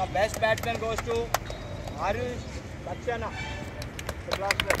The best batsman goes to Harish Lakshana. The last